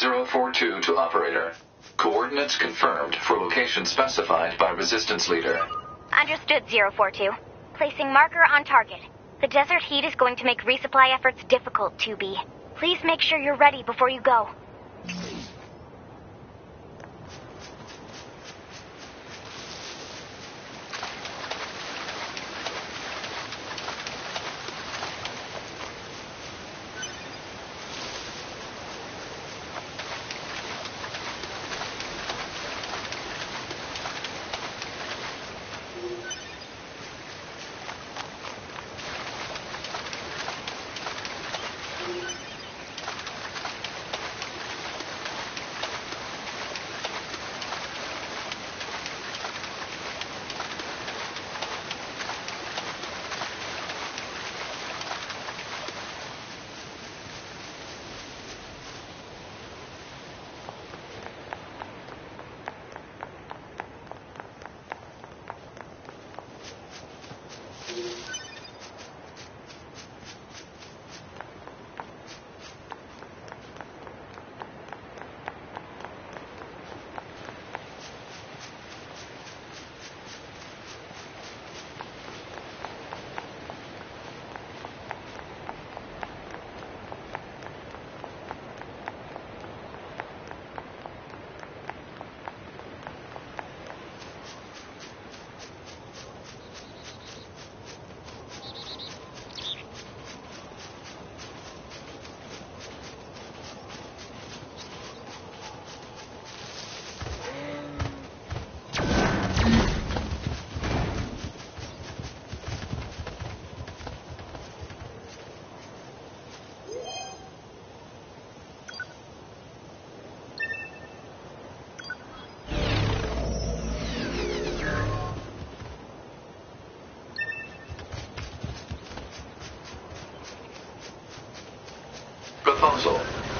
042 to operator. Coordinates confirmed for location specified by resistance leader. Understood, 042. Placing marker on target. The desert heat is going to make resupply efforts difficult, 2B. Please make sure you're ready before you go.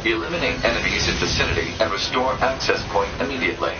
Eliminate enemies in vicinity and restore access point immediately.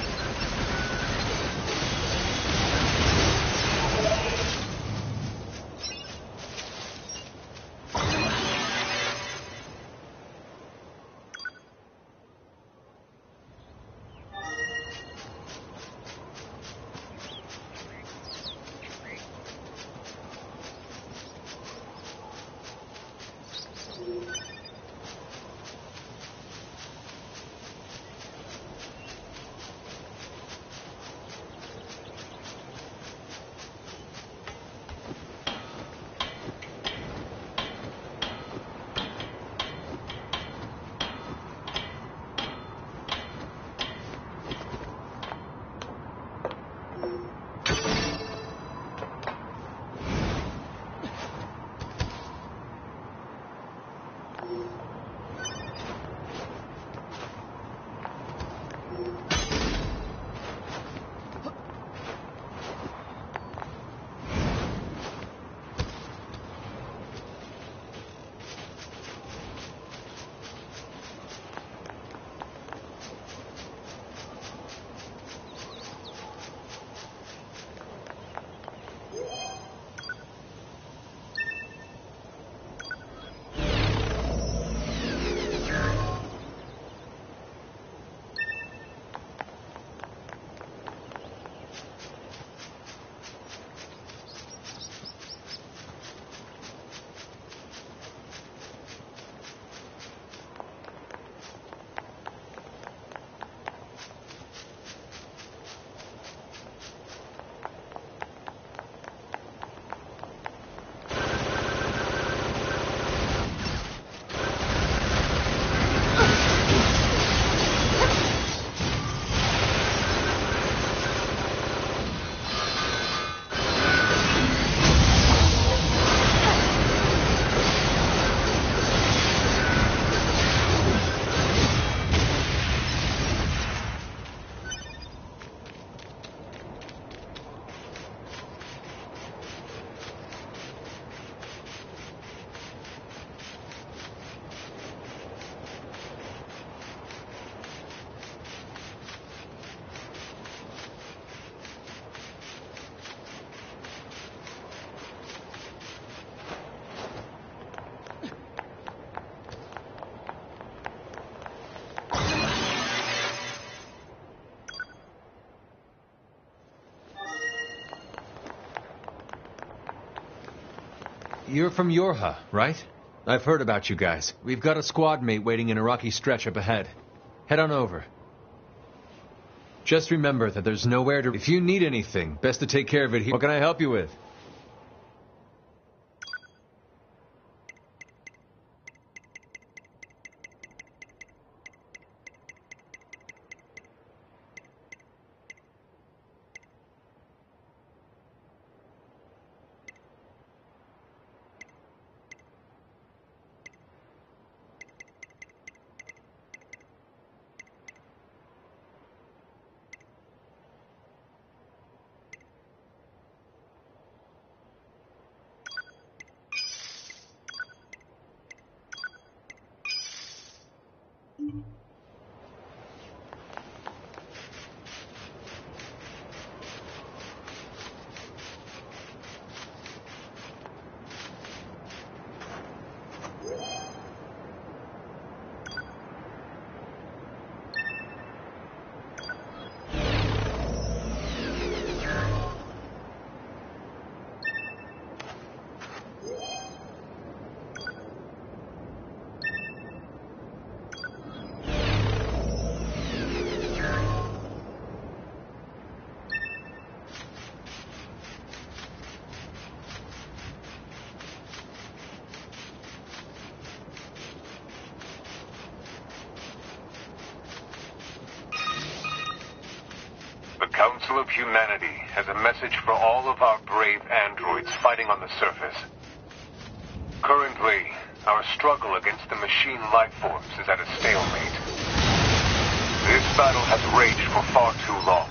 You're from Yorha, right? I've heard about you guys. We've got a squad mate waiting in a rocky stretch up ahead. Head on over. Just remember that there's nowhere to... If you need anything, best to take care of it here. What can I help you with? The Council of Humanity has a message for all of our brave androids fighting on the surface. Currently, our struggle against the machine life forms is at a stalemate. This battle has raged for far too long.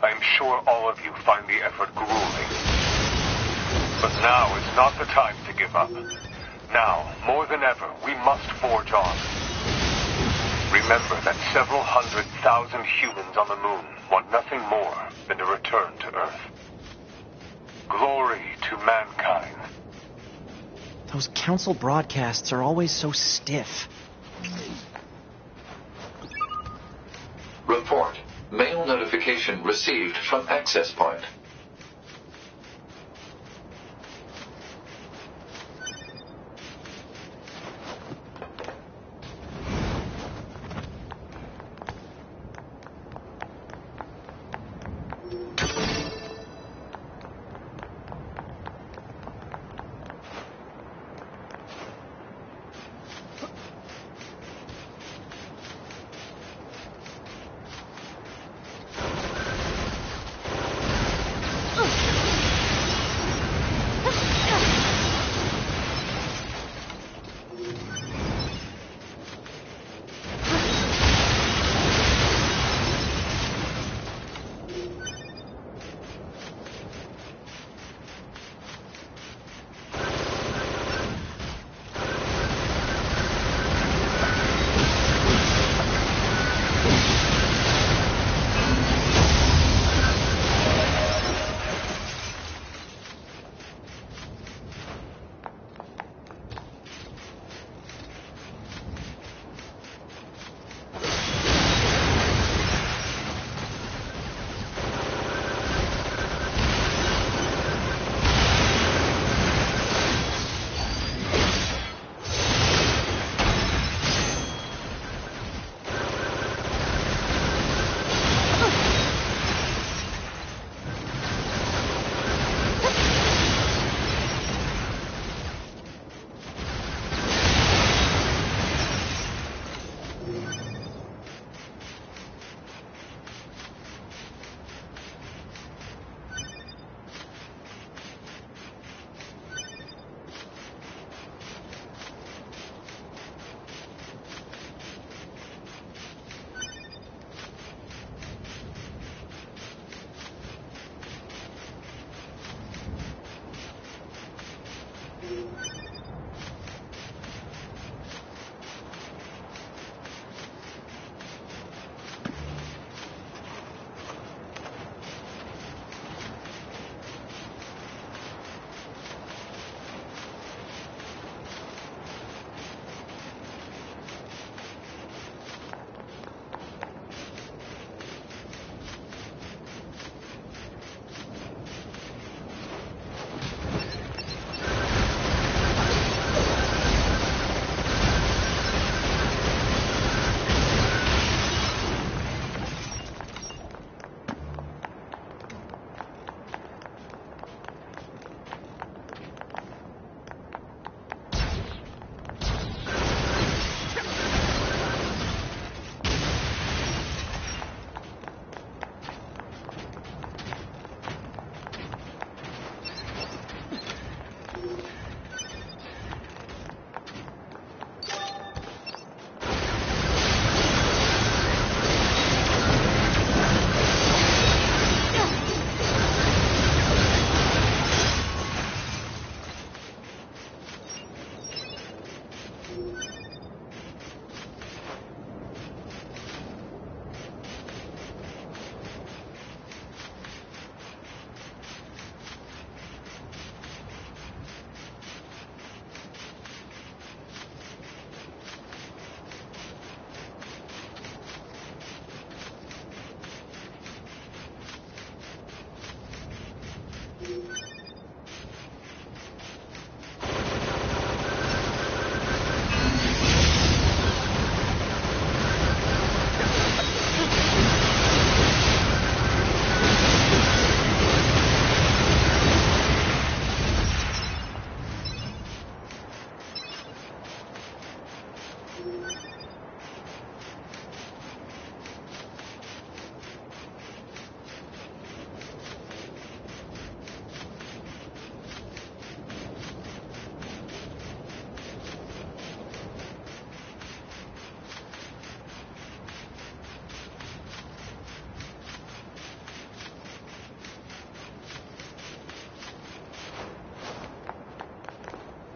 I am sure all of you find the effort grueling. But now is not the time to give up. Now, more than ever, we must forge on. Remember that several hundred thousand humans on the moon want nothing more than to return to Earth. Glory to mankind. Those council broadcasts are always so stiff. Report. Mail notification received from access point.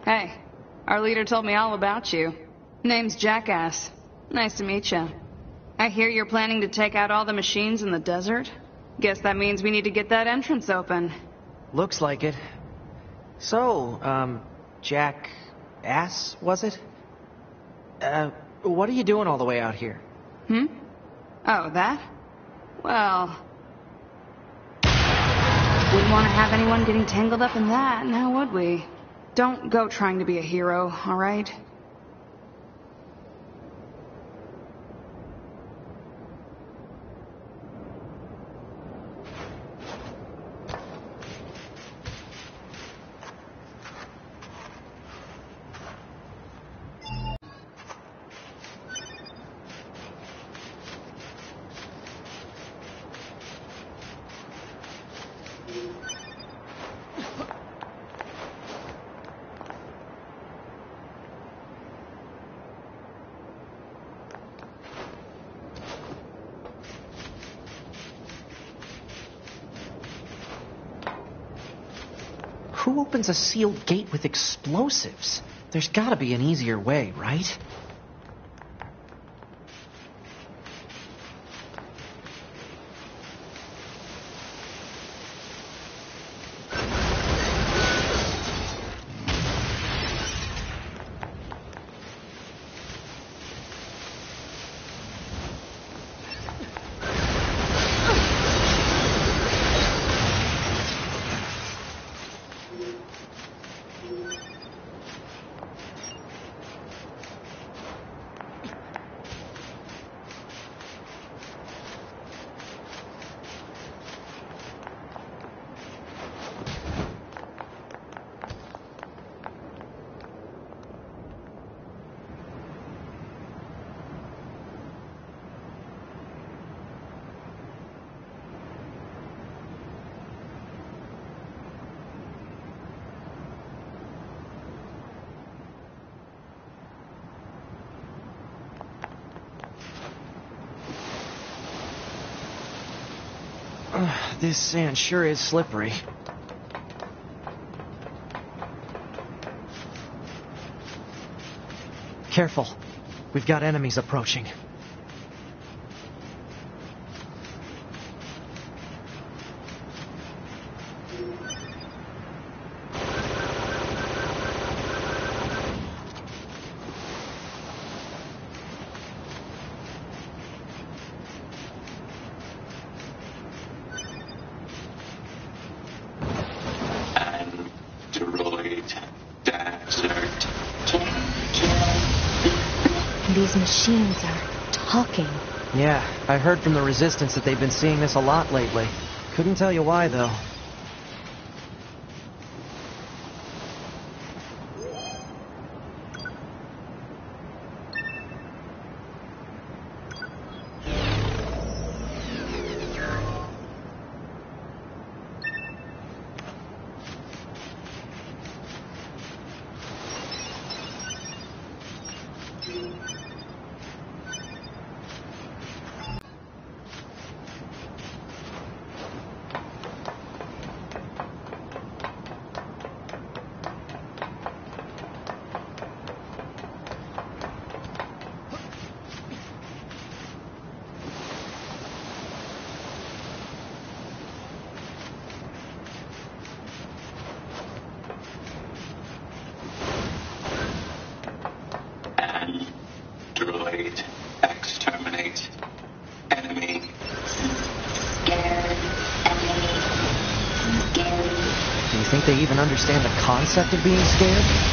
Hey, our leader told me all about you. Name's Jackass. Nice to meet you. I hear you're planning to take out all the machines in the desert? Guess that means we need to get that entrance open. Looks like it. So, um, Jack Ass, was it? Uh, what are you doing all the way out here? Hmm? Oh, that? Well... Wouldn't want to have anyone getting tangled up in that, now would we? Don't go trying to be a hero, alright? Who opens a sealed gate with explosives? There's gotta be an easier way, right? This sand sure is slippery. Careful. We've got enemies approaching. Android Desert. These machines are talking. Yeah, I heard from the Resistance that they've been seeing this a lot lately. Couldn't tell you why, though. Understand the concept of being scared?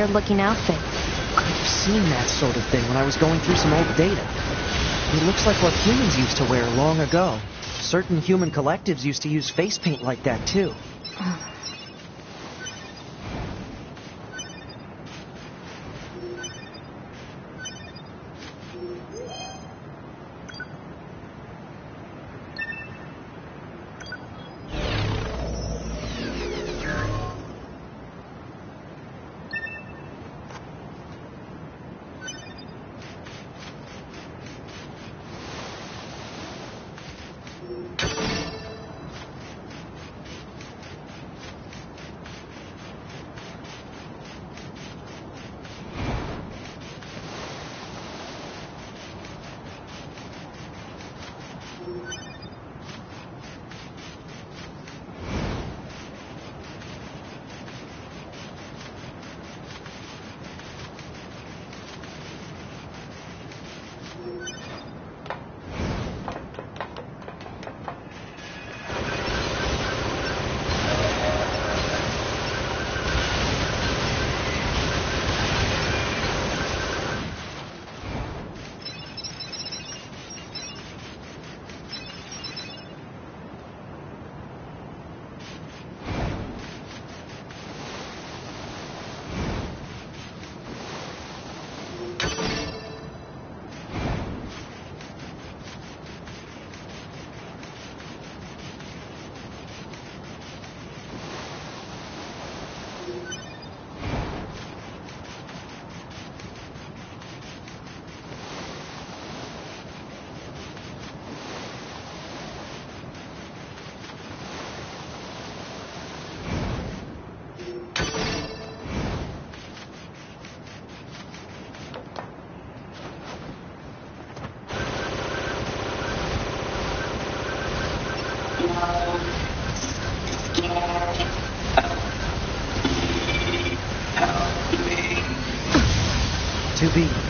What's with the weird looking outfit? I've seen that sort of thing when I was going through some old data. It looks like what humans used to wear long ago. Certain human collectives used to use face paint like that too.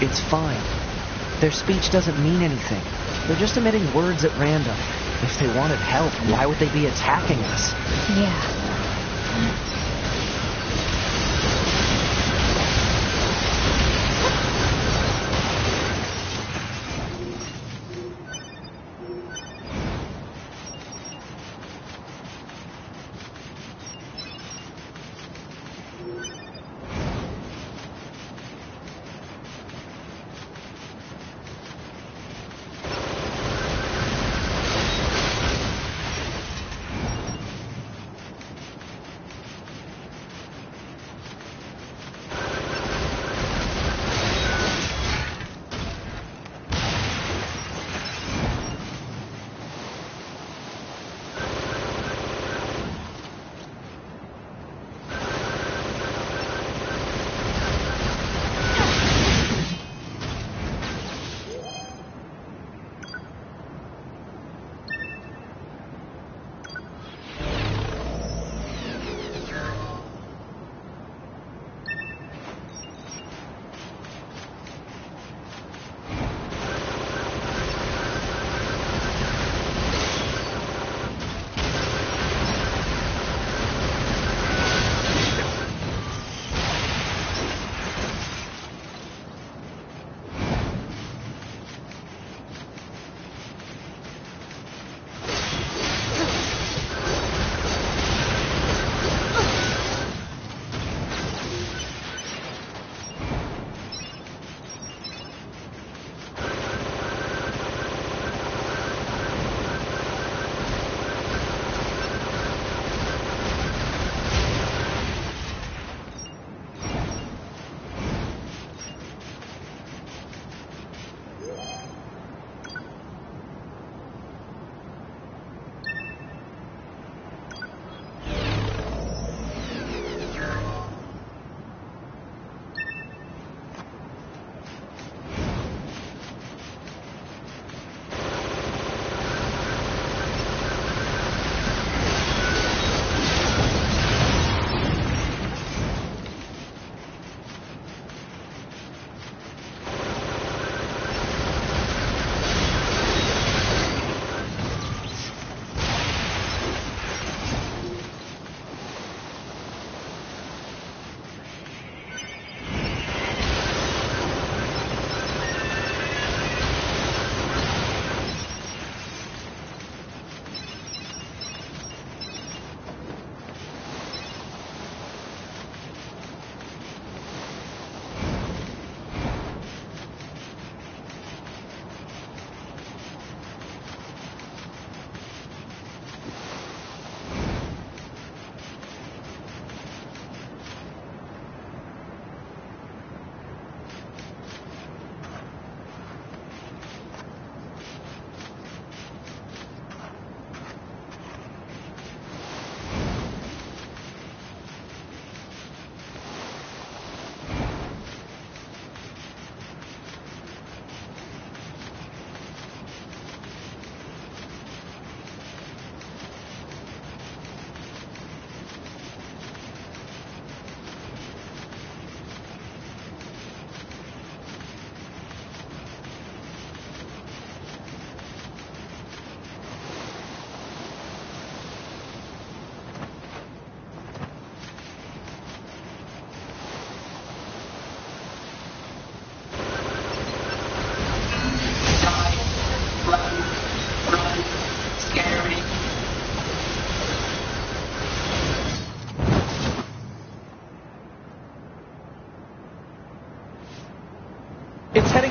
It's fine. Their speech doesn't mean anything. They're just emitting words at random. If they wanted help, why would they be attacking us? Yeah.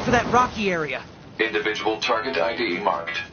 For that rocky area. Individual target ID marked.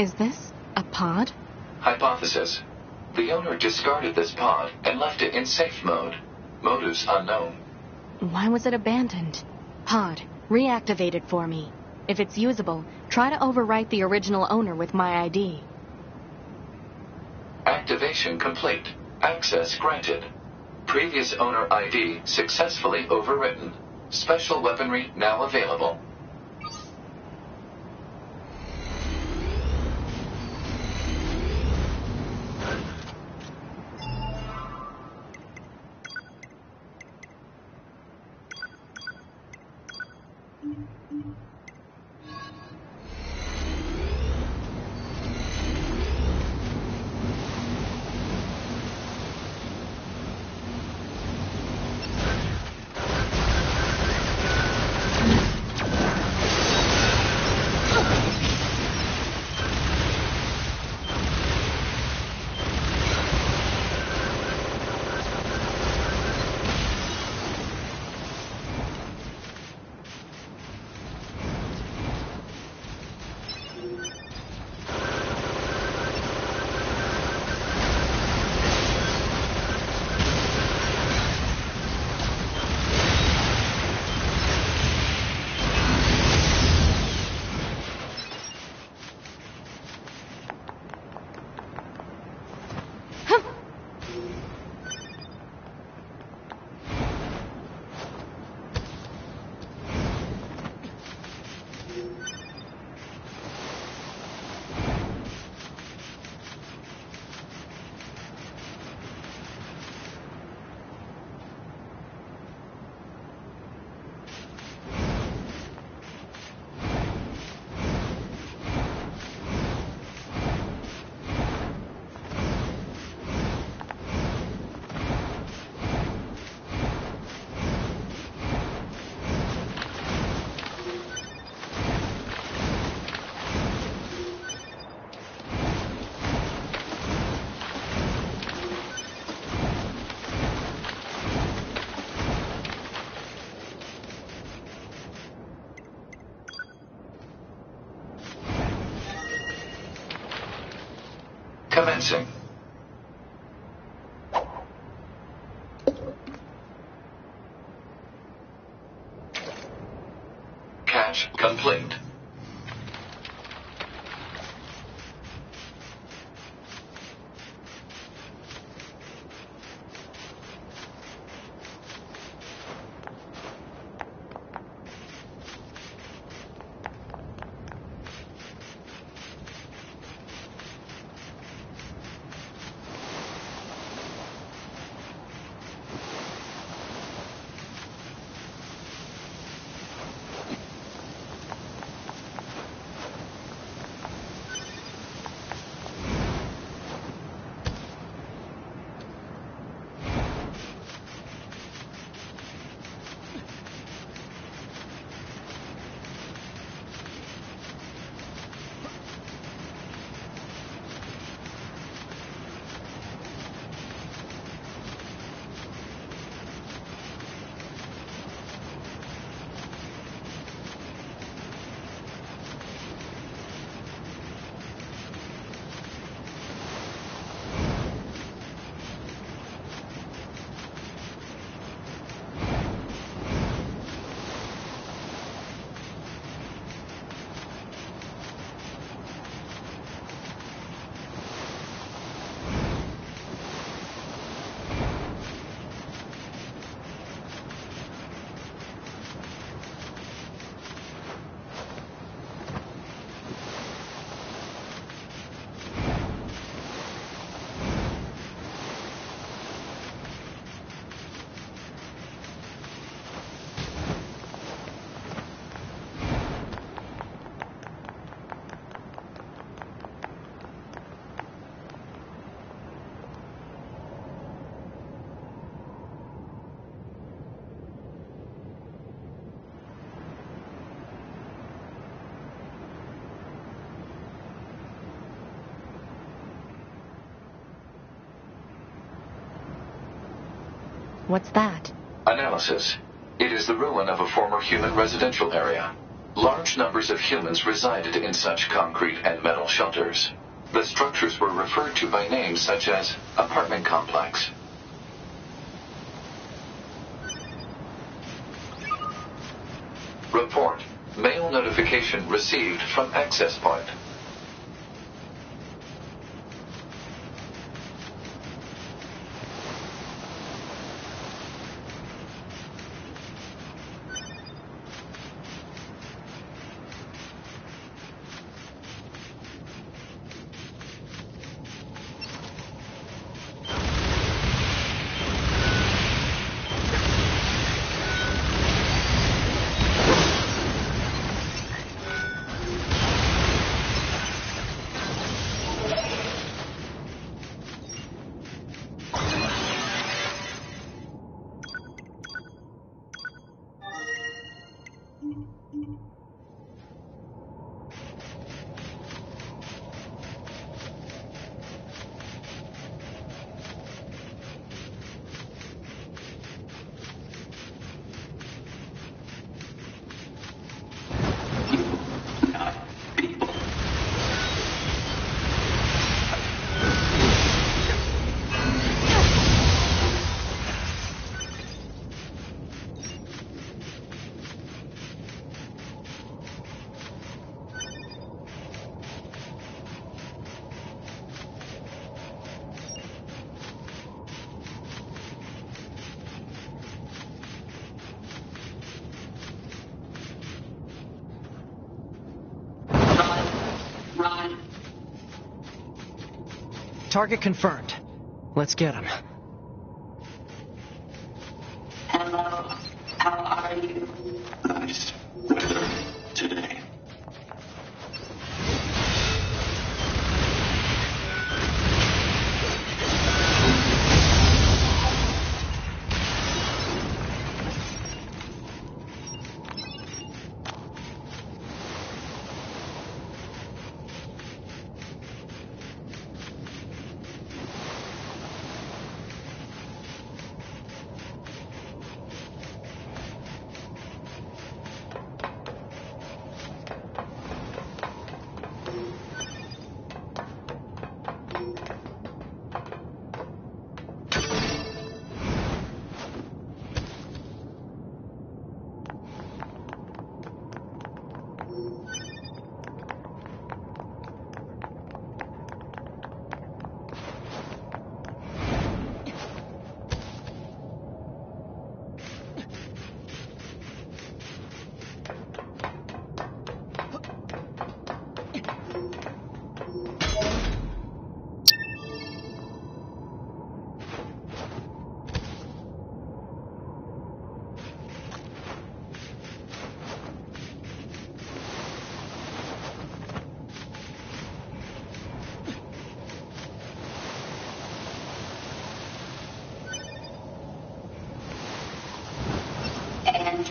Is this a pod? Hypothesis. The owner discarded this pod and left it in safe mode. Motives unknown. Why was it abandoned? Pod, reactivate it for me. If it's usable, try to overwrite the original owner with my ID. Activation complete. Access granted. Previous owner ID successfully overwritten. Special weaponry now available. Commencing. What's that? Analysis. It is the ruin of a former human residential area. Large numbers of humans resided in such concrete and metal shelters. The structures were referred to by names such as apartment complex. Report. Mail notification received from access point. Target confirmed. Let's get him.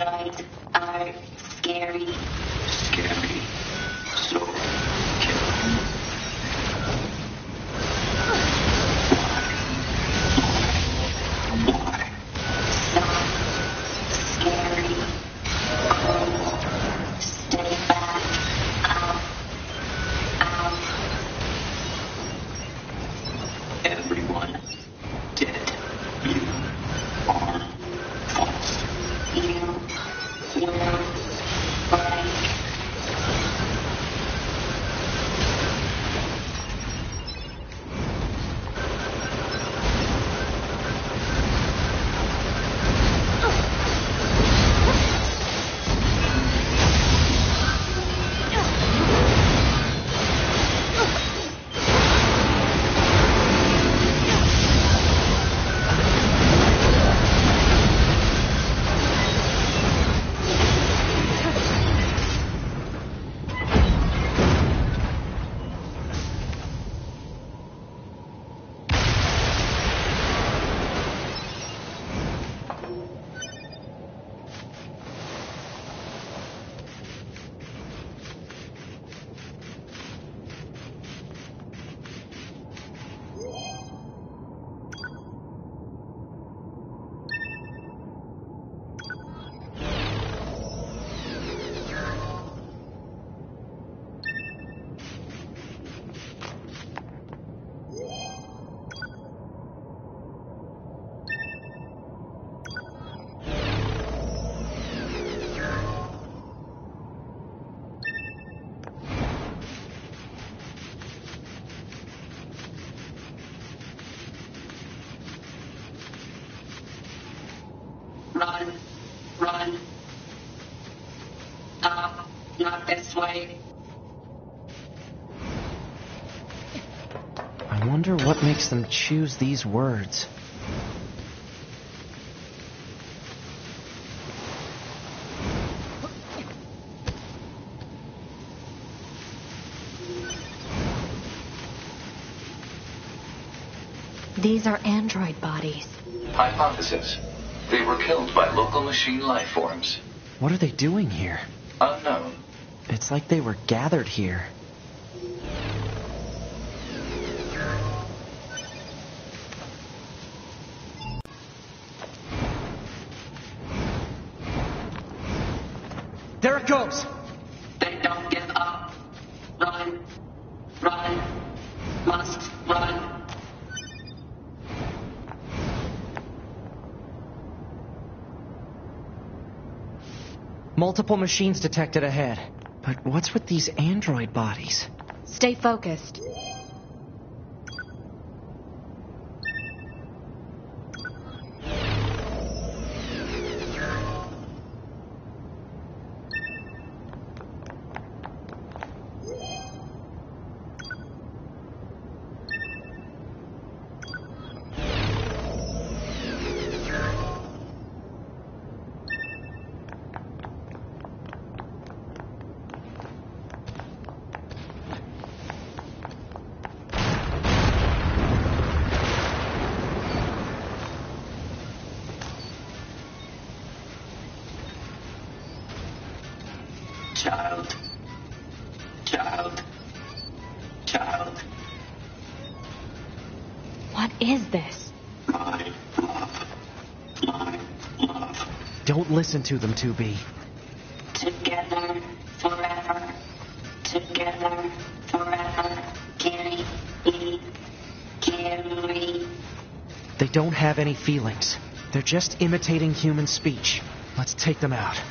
Androids makes them choose these words. These are android bodies. Hypothesis. They were killed by local machine life forms. What are they doing here? Unknown. It's like they were gathered here. Multiple machines detected ahead. But what's with these android bodies? Stay focused. Don't listen to them, 2B. Together forever. Together forever. Me. Carry. They don't have any feelings. They're just imitating human speech. Let's take them out.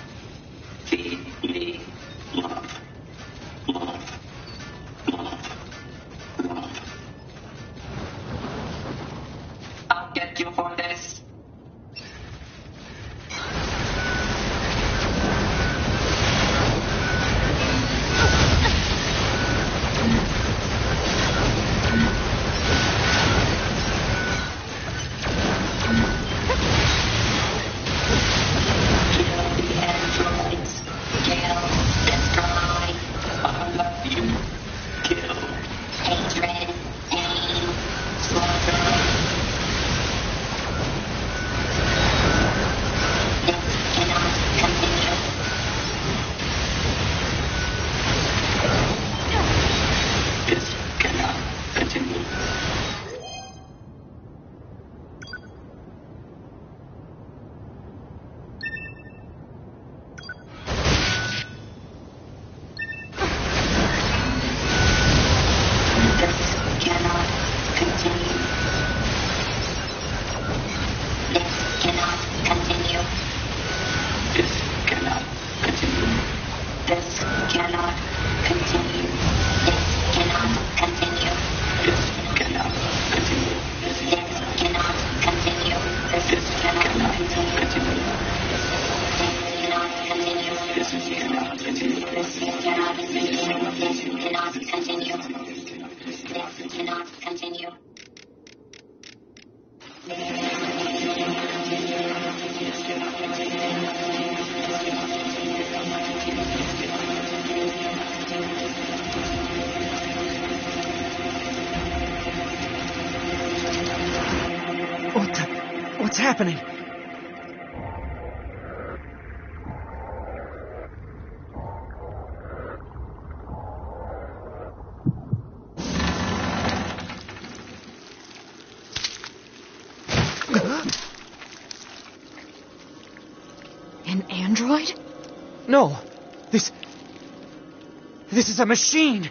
Is a machine!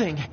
Evolving.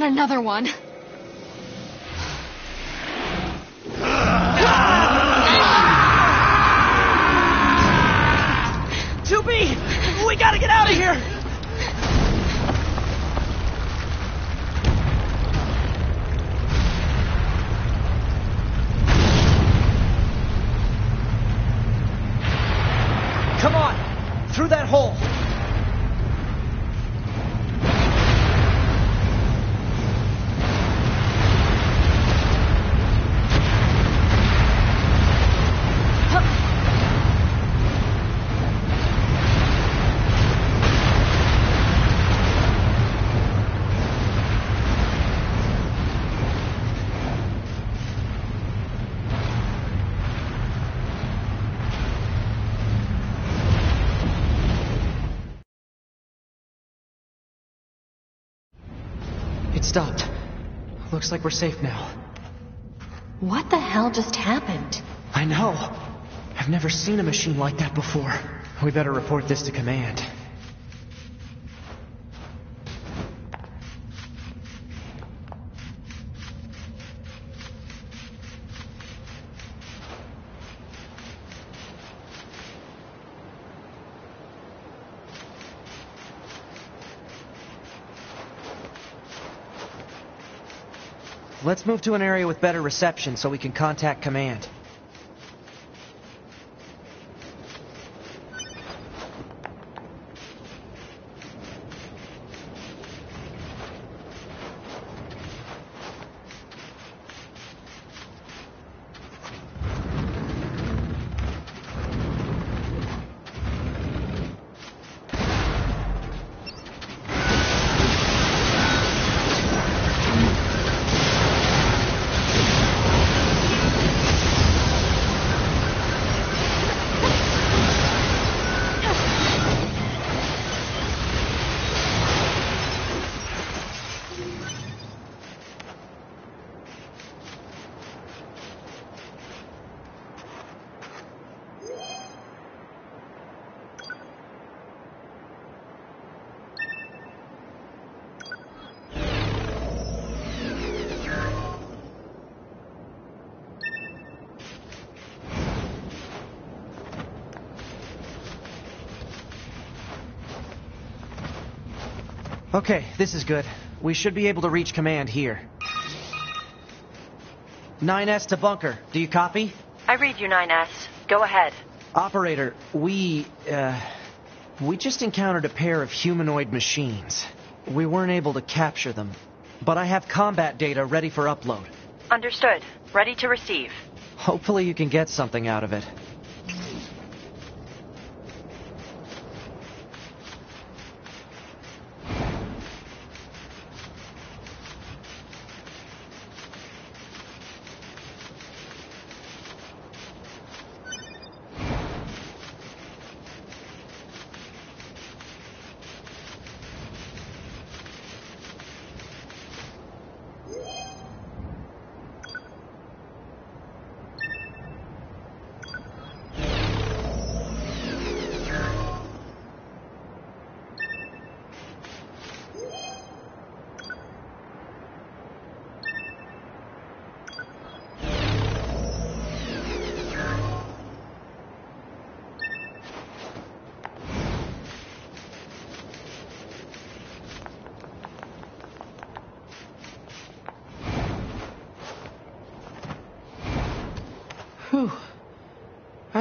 Not another one. Looks like we're safe now. What the hell just happened? I know. I've never seen a machine like that before. We better report this to command. Let's move to an area with better reception so we can contact command. Okay, this is good. We should be able to reach command here. 9S to bunker. Do you copy? I read you, 9S. Go ahead. Operator, we, uh, we just encountered a pair of humanoid machines. We weren't able to capture them, but I have combat data ready for upload. Understood. Ready to receive. Hopefully you can get something out of it.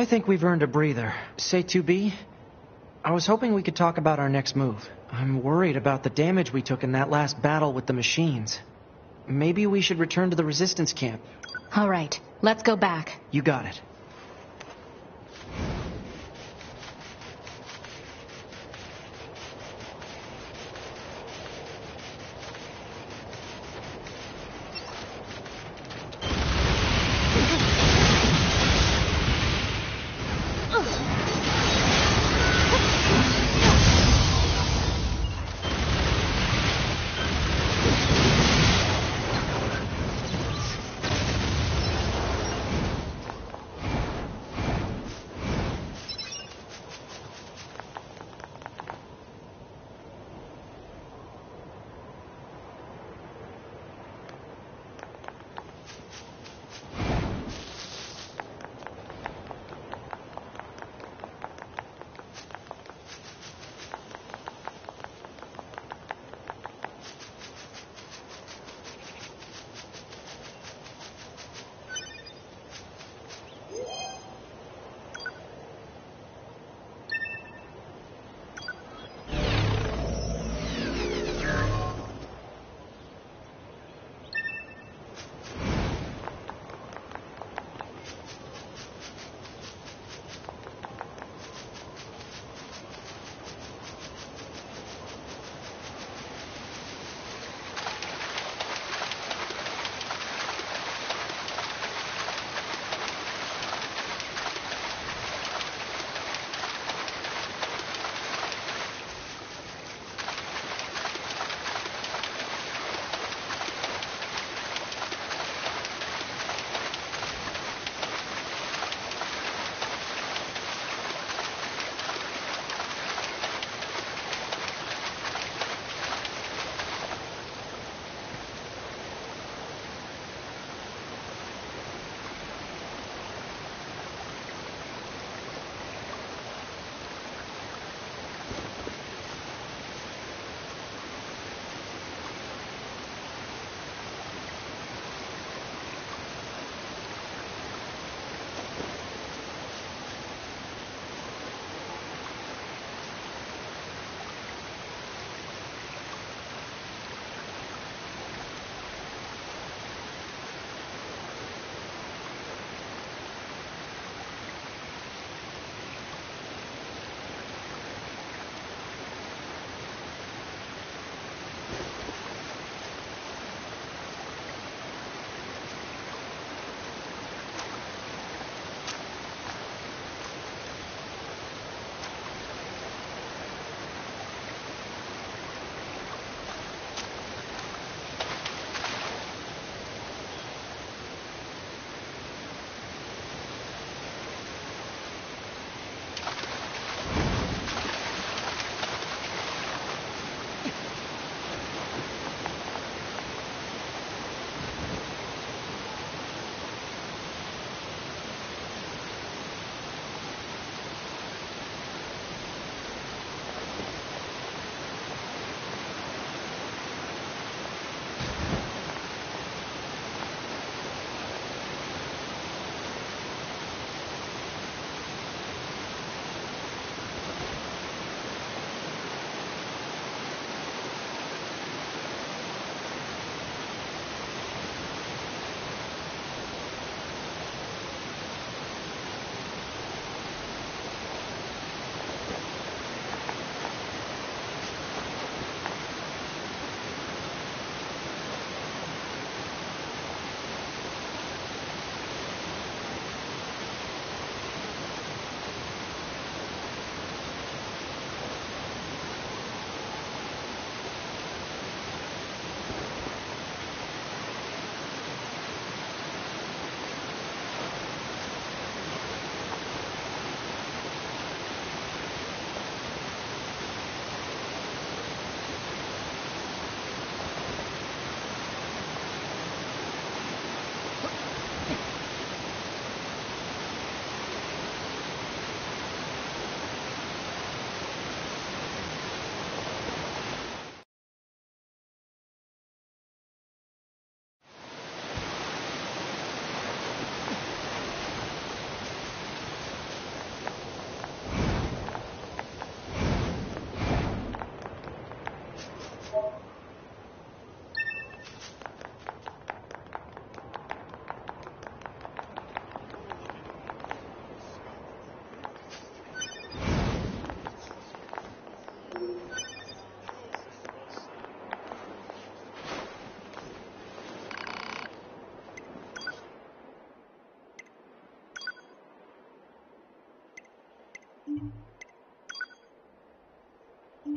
Think we've earned a breather. Say 2B? I was hoping we could talk about our next move. I'm worried about the damage we took in that last battle with the machines. Maybe we should return to the resistance camp. All right, let's go back. You got it.